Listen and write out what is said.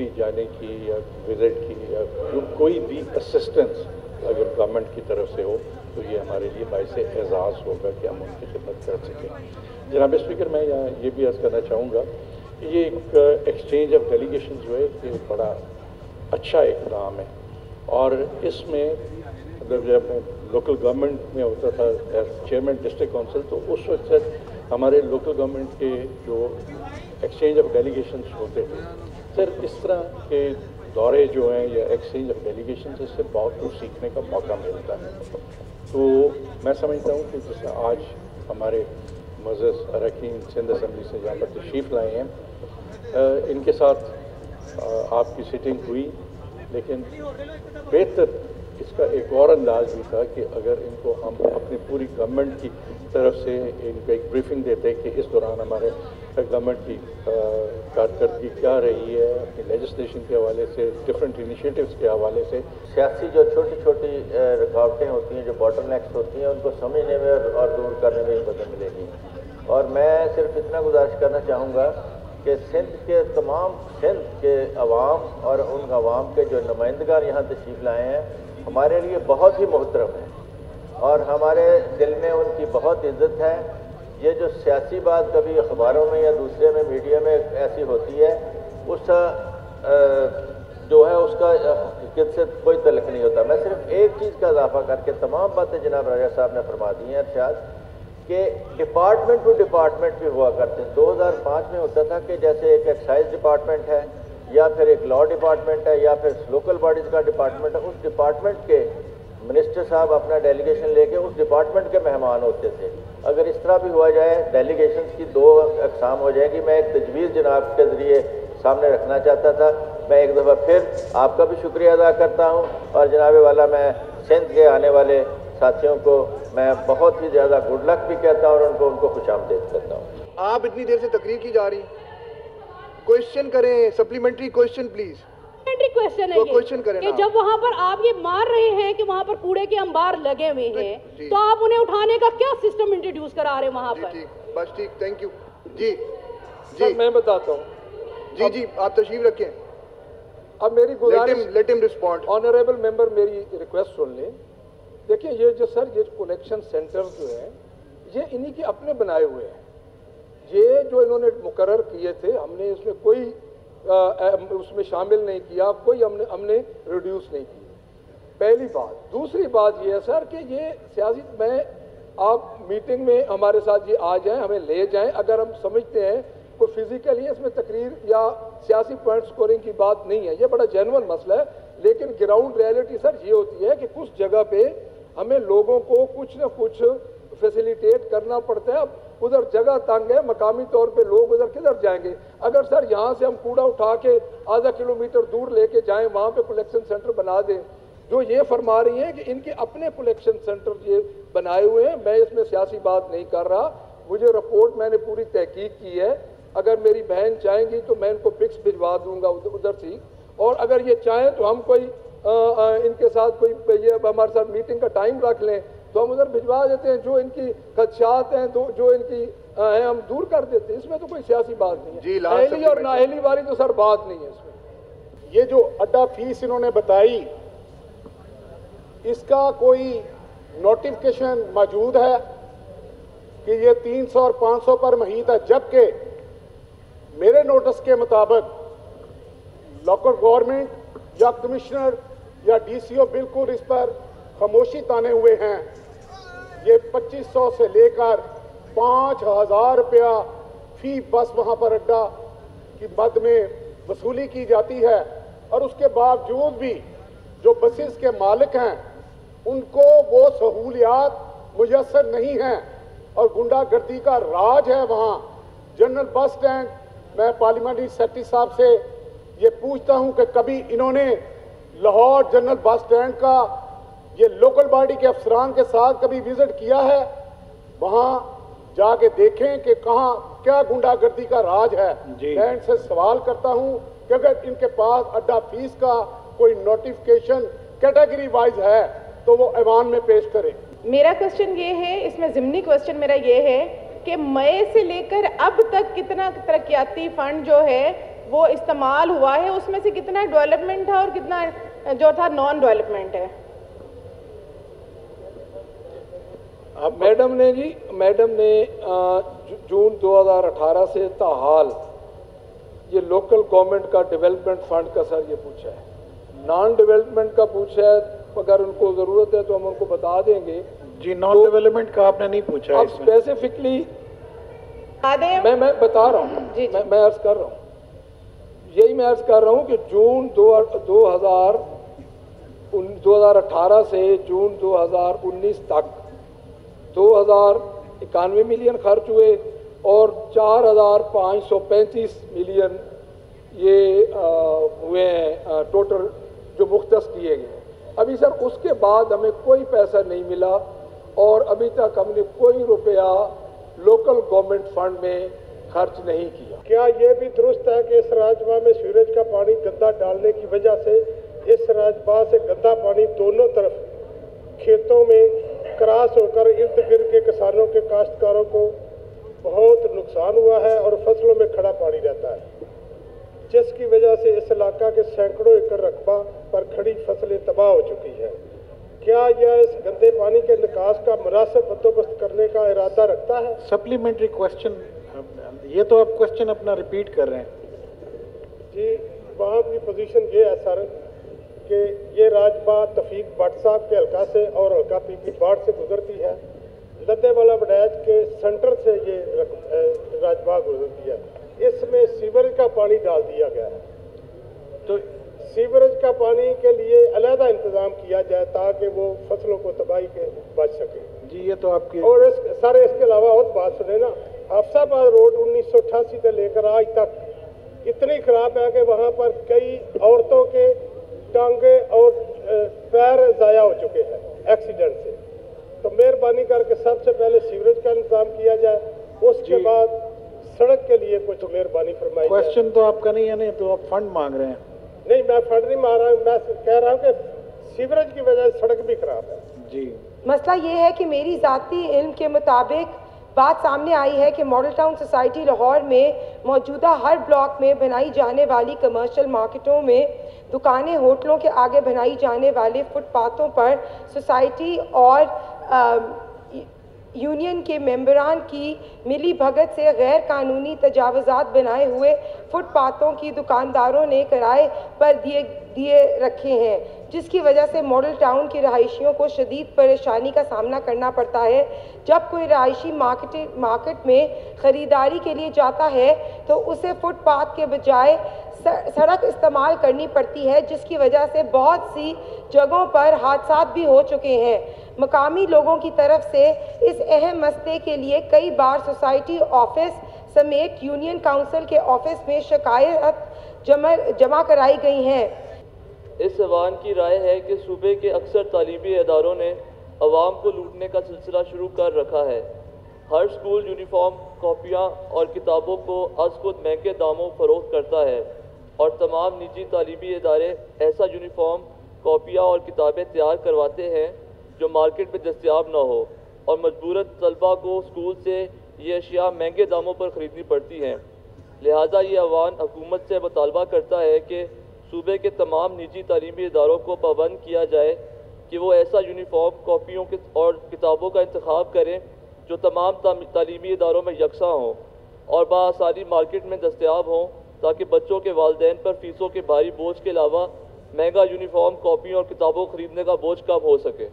دہلی جانے کی یا وزٹ کی یا جو کوئی بھی اسسٹنس اگر گورنمنٹ کی طرف سے ہو، تو یہ ہمارے لیے باعث اعزاز ہوگا کہ ہم ان کی خدمت کر سکیں۔ جناب اسپیکر میں یہاں یہ بھی عرض کرنا چاہوں گا کہ یہ ایک ایکسچینج آف ڈیلیگیشن جو ہے یہ بڑا اچھا اقدام ہے۔ اور اس میں مطلب جب میں لوکل گورنمنٹ میں ہوتا تھا چیئرمین ڈسٹرکٹ کونسل تو اس وقت ہمارے لوکل گورنمنٹ کے جو ایکسچینج آف ڈیلیگیشنس ہوتے تھے سر، اس طرح کے دورے جو ہیں یا ایکسچینج آف ڈیلیگیشن اس سے بہت کچھ سیکھنے کا موقع ملتا ہے۔ تو میں سمجھتا ہوں کہ جس آج ہمارے معزز اراکین سندھ اسمبلی سے جہاں پر تشریف لائے ہیں ان کے ساتھ آپ کی سیٹنگ ہوئی۔ لیکن بہتر اس کا ایک اور انداز بھی تھا کہ اگر ان کو ہم اپنی پوری گورنمنٹ کی طرف سے ان کو ایک بریفنگ دیتے کہ اس دوران ہمارے گورنمنٹ کی کارکردگی کیا رہی ہے اپنی لیجسلیشن کے حوالے سے ڈفرینٹ انیشیٹوس کے حوالے سے سیاسی جو چھوٹی چھوٹی رکاوٹیں ہوتی ہیں جو باٹل نیکس ہوتی ہیں ان کو سمجھنے میں اور دور کرنے میں مدد ملے گی اور میں صرف اتنا گزارش کرنا چاہوں گا کہ سندھ کے تمام سندھ کے عوام اور ان عوام کے جو نمائندگار یہاں تشریف لائے ہیں ہمارے لیے بہت ہی محترم ہیں. اور ہمارے دل میں ان کی بہت عزت ہے یہ جو سیاسی بات کبھی اخباروں میں یا دوسرے میں میڈیا میں ایسی ہوتی ہے، اس جو ہے، اس کا حقیقت سے کوئی تعلق نہیں ہوتا۔ میں صرف ایک چیز کا اضافہ کر کے تمام باتیں جناب راجہ صاحب نے فرما دی ہیں ارشاد، کہ ڈپارٹمنٹ ٹو ڈپارٹمنٹ بھی ہوا کرتے ہیں۔ دو ہزار پانچ میں ہوتا تھا کہ جیسے ایک ایکسائز ڈپارٹمنٹ ہے یا پھر ایک لاء ڈپارٹمنٹ ہے یا پھر لوکل باڈیز کا ڈپارٹمنٹ ہے، اس ڈپارٹمنٹ کے منسٹر صاحب اپنا ڈیلیگیشن لے کے اس ڈپارٹمنٹ کے مہمان ہوتے تھے۔ اگر اس طرح بھی ہوا جائے ڈیلیگیشن کی دو اقسام ہو جائیں گی۔ میں ایک تجویز جناب کے ذریعے سامنے رکھنا چاہتا تھا۔ میں ایک دفعہ پھر آپ کا بھی شکریہ ادا کرتا ہوں۔ اور جناب والا، میں سندھ کے آنے والے ساتھیوں کو میں بہت ہی زیادہ گڈ لک بھی کہتا ہوں اور ان کو ان کو خوش آمدید کرتا ہوں۔ آپ اتنی دیر سے تقریر کی جا رہی۔ کوشچن کریں سپلیمنٹری کوشچن پلیز کوشچن ہے یہ کہ جب وہاں پر آپ یہ مار رہے ہیں کہ وہاں پر کوڑے کے امبار لگے ہوئے ہیں تو آپ انہیں اٹھانے کا کیا سسٹم انٹروڈیوس کرا رہے ہیں وہاں پر بس ٹھیک تھینک یو جی جی میں بتاتا ہوں جی جی آپ تشریف رکھیں اب میری گزارش لیٹ ہم رسپونڈ آنریبل ممبر میری ریکویسٹ سن لیں دیکھیں یہ جو سر یہ کلیکشن سینٹر جو ہیں یہ انہی کے اپنے بنائے ہوئے ہیں یہ جو انہوں نے مقرر کیے تھے ہم نے اس میں کوئی اس میں شامل نہیں کیا، کوئی ہم نے ہم نے ریڈیوس نہیں کیا پہلی بات۔ دوسری بات یہ ہے، سر، کہ یہ سیاسی، میں آپ میٹنگ میں ہمارے ساتھ یہ آ جائیں، ہمیں لے جائیں۔ اگر ہم سمجھتے ہیں کوئی فزیکلی اس میں تقریر یا سیاسی پوائنٹ سکورنگ کی بات نہیں ہے، یہ بڑا جینون مسئلہ ہے۔ لیکن گراؤنڈ ریالٹی سر، یہ ہوتی ہے کہ کچھ جگہ پہ ہمیں لوگوں کو کچھ نہ کچھ فیسیلیٹیٹ کرنا پڑتا ہے۔ اب ادھر جگہ تنگ ہے، مقامی طور پہ لوگ ادھر کدھر جائیں گے؟ اگر سر یہاں سے ہم کوڑا اٹھا کے آدھا کلومیٹر دور لے کے جائیں، وہاں پہ کلیکشن سینٹر بنا دیں۔ جو یہ فرما رہی ہیں کہ ان کے اپنے کلیکشن سینٹر یہ بنائے ہوئے ہیں، میں اس میں سیاسی بات نہیں کر رہا۔ مجھے رپورٹ میں نے پوری تحقیق کی ہے۔ اگر میری بہن چاہیں گی تو میں ان کو پکس بھجوا دوں گا ادھر سے اور اگر یہ چاہیں تو ہم کوئی ان کے ساتھ کوئی یہ ہمارے ساتھ میٹنگ کا ٹائم رکھ لیں۔ تو ہم ادھر بھجوا دیتے ہیں جو ان کی خدشات ہیں جو ان کی ہیں ہم دور کر دیتے ہیں۔ اس میں تو کوئی سیاسی بات نہیں ہے۔ جی، اہلی اور نااہلی والی تو سر بات نہیں ہے اس میں۔ یہ جو اڈا فیس انہوں نے بتائی اس کا کوئی نوٹیفکیشن موجود ہے کہ یہ تین سو اور پانچ سو پر مہینہ جبکہ میرے نوٹس کے مطابق لوکل گورنمنٹ یا کمشنر یا ڈی سی او بالکل اس پر خاموشی تانے ہوئے ہیں۔ یہ پچیس سو سے لے کر پانچ ہزار روپیہ فی بس وہاں پر اڈا کی مد میں وصولی کی جاتی ہے اور اس کے باوجود بھی جو بسز کے مالک ہیں، ان کو وہ سہولیات میسر نہیں ہیں اور گنڈا گردی کا راج ہے وہاں۔ جنرل بس سٹینڈ، میں پارلیمنٹری سیکٹری صاحب سے یہ پوچھتا ہوں کہ کبھی انہوں نے لاہور جنرل بس سٹینڈ کا یہ لوکل باڈی کے افسران کے ساتھ کبھی وزٹ کیا ہے؟ وہاں جا کے دیکھیں کہ کہاں کیا گنڈا گردی کا راج ہے۔ جی۔ میں ان سے سوال کرتا ہوں کہ اگر ان کے پاس اڈا فیس کا کوئی نوٹیفکیشن کیٹیگری وائز ہے تو وہ ایوان میں پیش کریں۔ میرا کوشچن یہ ہے اس میں ضمنی کوشچن میرا یہ ہے کہ مئے سے لے کر اب تک کتنا ترقیاتی فنڈ جو ہے وہ استعمال ہوا ہے اس میں سے کتنا ڈیولپمنٹ تھا اور کتنا جو تھا نان ڈیولپمنٹ ہے؟ میڈم نے جی میڈم نے جون دو ہزار اٹھارہ سے تاحال یہ لوکل گورنمنٹ کا ڈیولپمنٹ فنڈ کا سر یہ پوچھا ہے۔ نان ڈیولپمنٹ کا پوچھا ہے اگر ان کو ضرورت ہے تو ہم ان کو بتا دیں گے۔ جی نان ڈیولپمنٹ کا آپ نے نہیں پوچھا اب اسپیسیفکلی میں۔ میں بتا رہا ہوں۔ جی میں میں عرض کر رہا ہوں۔ یہی میں عرض کر رہا ہوں کہ جون دو دو ہزار دو ہزار اٹھارہ سے جون دو ہزار انیس تک دو ہزار اکانوے ملین خرچ ہوئے اور چار ہزار پانچ سو پینتیس ملین یہ ہوئے ہیں ٹوٹل جو مختص کیے گئے ابھی سر، اس کے بعد ہمیں کوئی پیسہ نہیں ملا اور ابھی تک ہم نے کوئی روپیہ لوکل گورنمنٹ فنڈ میں خرچ نہیں کیا۔ کیا یہ بھی درست ہے کہ اس راجبا میں سیوریج کا پانی گندا ڈالنے کی وجہ سے اس راجبا سے گندا پانی دونوں طرف کھیتوں میں کراس ہو کر ارد گرد کے کسانوں کے کاشتکاروں کو بہت نقصان ہوا ہے اور فصلوں میں کھڑا پانی رہتا ہے۔ جس کی وجہ سے اس علاقہ کے سینکڑوں ایکڑ رقبہ پر کھڑی فصلیں تباہ ہو چکی ہے کیا یہ اس گندے پانی کے نکاس کا مناسب بندوبست کرنے کا ارادہ رکھتا ہے؟ سپلیمنٹری کوشچن یہ تو آپ کوشچن اپنا ریپیٹ کر رہے ہیں۔ جی وہاں کی پوزیشن یہ ہے سر۔ کہ یہ راجبا تفیق بٹ صاحب کے حلقہ سے اور حلقہ پی پی باڑ سے گزرتی ہے۔ لدے والا بڈیج کے سینٹر سے یہ راجبا گزرتی ہے۔ اس میں سیوریج کا پانی ڈال دیا گیا ہے۔ تو سیوریج کا پانی کے لیے علیحدہ انتظام کیا جائے تاکہ وہ فصلوں کو تباہی کے بچ سکے۔ جی یہ تو آپ کی اور اس سارے اس کے علاوہ اور بات سنیں نا حفصہ آباد روڈ انیس سو اٹھاسی سے لے کر آج تک اتنی خراب ہے کہ وہاں پر کئی عورتوں کے ٹانگیں اور پیر ضائع ہو چکے ہیں ایکسیڈنٹ سے۔ تو مہربانی کر کے سب سے پہلے سیوریج کا انتظام کیا جائے۔ اس کے جی۔ بعد سڑک کے لیے کچھ مہربانی فرمائی جائے۔ کوشچن تو آپ کا نہیں ہے نہیں تو آپ فنڈ مانگ رہے ہیں۔ نہیں میں فنڈ نہیں مار رہا ہوں میں کہہ رہا ہوں کہ سیوریج کی وجہ سے سڑک بھی خراب ہے۔ جی۔ مسئلہ یہ ہے کہ میری ذاتی علم کے مطابق بات سامنے آئی ہے کہ ماڈل ٹاؤن سوسائٹی لاہور میں موجودہ ہر بلاک میں بنائی جانے والی کمرشل مارکیٹوں میں دکانیں، ہوٹلوں کے آگے بنائی جانے والے فٹ پاتھوں پر سوسائٹی اور یونین کے ممبران کی ملی بھگت سے غیر قانونی تجاوزات بنائے ہوئے فٹ پاتھوں کی دکانداروں نے کرائے پر دیے دیے رکھے ہیں، جس کی وجہ سے ماڈل ٹاؤن کی رہائشیوں کو شدید پریشانی کا سامنا کرنا پڑتا ہے۔ جب کوئی رہائشی مارکیٹ مارکیٹ میں خریداری کے لیے جاتا ہے، تو اسے فٹ پاتھ کے بجائے سڑک استعمال کرنی پڑتی ہے، جس کی وجہ سے بہت سی جگہوں پر حادثات بھی ہو چکے ہیں۔ مقامی لوگوں کی طرف سے اس اہم مسئلے کے لیے کئی بار سوسائٹی آفس سمیت یونین کاؤنسل کے آفس میں شکایت جمع جمع کرائی گئی ہیں۔ اس عوام کی رائے ہے کہ صوبے کے اکثر تعلیمی اداروں نے عوام کو لوٹنے کا سلسلہ شروع کر رکھا ہے۔ ہر سکول یونیفارم، کاپیاں اور کتابوں کو از خود مہنگے داموں فروخت کرتا ہے اور تمام نجی تعلیمی ادارے ایسا یونیفارم، کاپیاں اور کتابیں تیار کرواتے ہیں جو مارکیٹ میں دستیاب نہ ہو اور مجبوراً طلبہ کو اسکول سے یہ اشیاء مہنگے داموں پر خریدنی پڑتی ہیں۔ لہٰذا یہ عوام حکومت سے مطالبہ کرتا ہے کہ صوبے کے تمام نجی تعلیمی اداروں کو پابند کیا جائے کہ وہ ایسا یونیفارم کاپیوں کے اور کتابوں کا انتخاب کریں جو تمام تعلیمی اداروں میں یکساں ہوں اور بآسانی مارکیٹ میں دستیاب ہوں تاکہ بچوں کے والدین پر فیسوں کے بھاری بوجھ کے علاوہ مہنگا یونیفارم کاپیوں اور کتابوں خریدنے کا بوجھ کم ہو سکے۔